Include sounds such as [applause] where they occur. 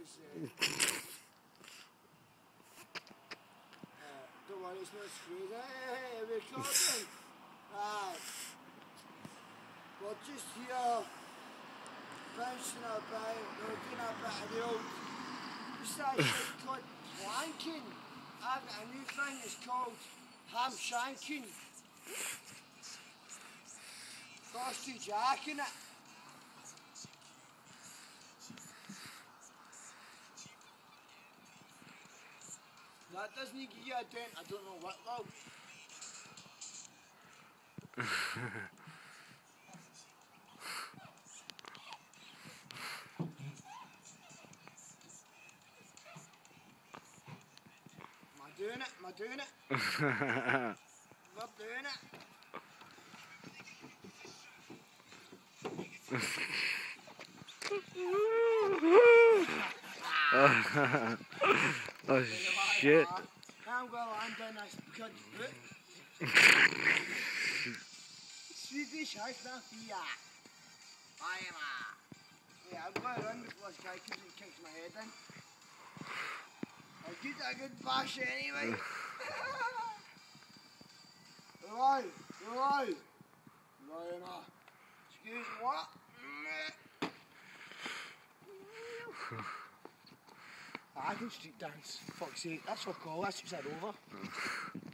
Uh, uh, not screwed. Hey, we're. Aye. We're just here bouncing about, we're doing a bit of the old. That shit called? Planking. I've got a new thing, it's called ham shanking. That doesn't give you a dent, I don't know what though. Am I doing it? Am I doing it? [laughs] Am I doing it? [laughs] oh shit. I'm going to land on this good. Swedish now. I am a. Yeah, I'm to run before this guy comes and kicks my head in. I'll get a good bash anyway. [sighs] right, right. Right, ma. Excuse what? [sighs] [laughs] I can street dance. Fuck's sake, that's fuck all. That's just that over. Mm.